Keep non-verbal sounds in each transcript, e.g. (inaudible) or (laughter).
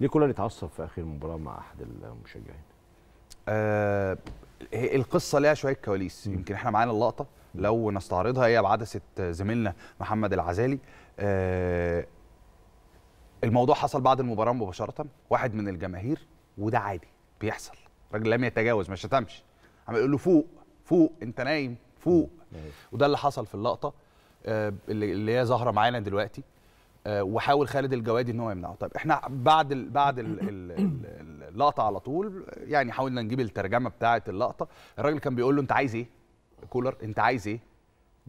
ليه كولر يتعصب في آخر مباراة مع أحد المشجعين؟ آه القصة ليها شوية كواليس. يمكن إحنا معانا اللقطة. لو نستعرضها هي بعدسة زميلنا محمد العزالي. آه الموضوع حصل بعد المباراة مباشرة. واحد من الجماهير وده عادي بيحصل. راجل لم يتجاوز ما شتمش. عم يقول له فوق فوق أنت نايم فوق. وده اللي حصل في اللقطة. آه اللي اللي هي ظاهرة معانا دلوقتي. وحاول خالد الجوادي إن هو يمنعه. طيب إحنا بعد ال بعد ال (clears throat) ال ال اللقطة على طول يعني حاولنا نجيب الترجمة بتاعة اللقطة. الراجل كان بيقول له أنت عايز إيه؟ كولر أنت عايز إيه؟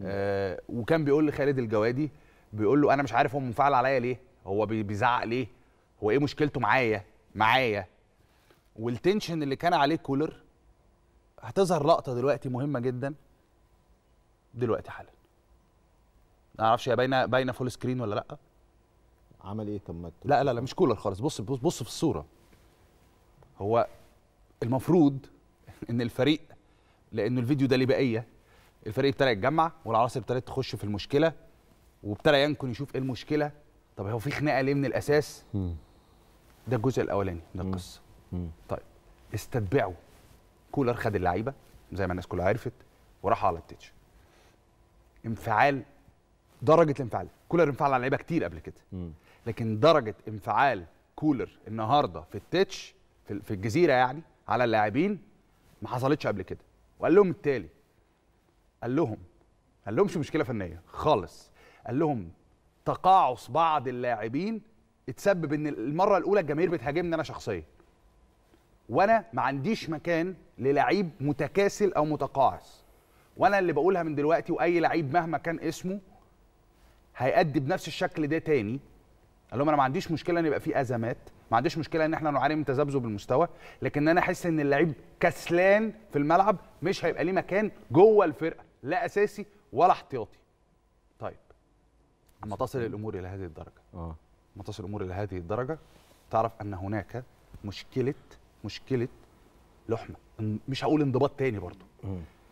آه وكان بيقول لخالد الجوادي بيقول له أنا مش عارف هو منفعل عليا ليه؟ هو بي- بيزعق ليه؟ هو إيه مشكلته معايا؟ معايا. وال tension اللي كان عليه كولر هتظهر لقطة دلوقتي مهمة جدا. دلوقتي حالا. ما أعرفش هي باينة باينة full screen ولا لأ؟ عمل إيه؟ طب ما لا لا لا مش كولر خالص. بص بص, بص في الصورة. هو المفروض (laughs) إن الفريق لأنه الفيديو ده ليه بقيه الفريق ابتدى يتجمع والعناصر ابتدت تخش في المشكلة وابتدى ينكن يشوف إيه المشكلة. طب هو في خناقة ليه من الأساس؟ ده الجزء الأولاني من القصة. طيب استتبعوا. كولر خد اللعيبة زي ما الناس كلها عرفت وراح على التتش. انفعال درجة الانفعال كولر انفعل على اللعيبه كتير قبل كده. لكن درجة انفعال كولر النهارده في التتش في في الجزيرة يعني على اللاعبين ما حصلتش قبل كده. وقال لهم التالي قال لهم قال لهمش مشكلة فنية خالص. قال لهم تقاعس بعض اللاعبين اتسبب إن المرة الأولى الجماهير بتهاجمني أنا شخصيا. وأنا ما عنديش مكان للعيب متكاسل أو متقاعس. وأنا اللي بقولها من دلوقتي وأي لعيب مهما كان اسمه هيأدي بنفس الشكل ده تاني. قال لهم أنا ما عنديش مشكلة إن يبقى في أزمات ما عنديش مشكلة إن إحنا نعاني من تذبذب المستوى لكن أنا أحس إن اللعيب كسلان في الملعب مش هيبقى ليه مكان جوه الفرقة لا أساسي ولا احتياطي. طيب أما تصل الأمور إلى هذه الدرجة. آه. لما تصل الأمور إلى هذه الدرجة تعرف أن هناك مشكلة مشكلة لحمة. مش هقول انضباط تاني برضو.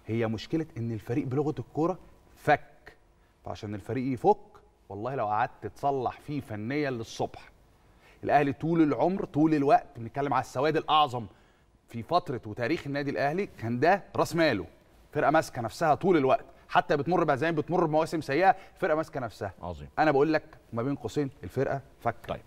هي مشكلة إن الفريق بلغة الكورة فك. فعشان الفريق يفك والله لو قعدت تصلح فيه فنيا للصبح. الأهلي طول العمر طول الوقت بنتكلم على السواد الأعظم في فترة وتاريخ النادي الأهلي كان ده راس ماله. فرقة ماسكة نفسها طول الوقت. حتى بتمر بهزايم بتمر بمواسم سيئة فرقة ماسكة نفسها. عظيم. أنا بقول لك ما بين قوسين الفرقة فك طيب.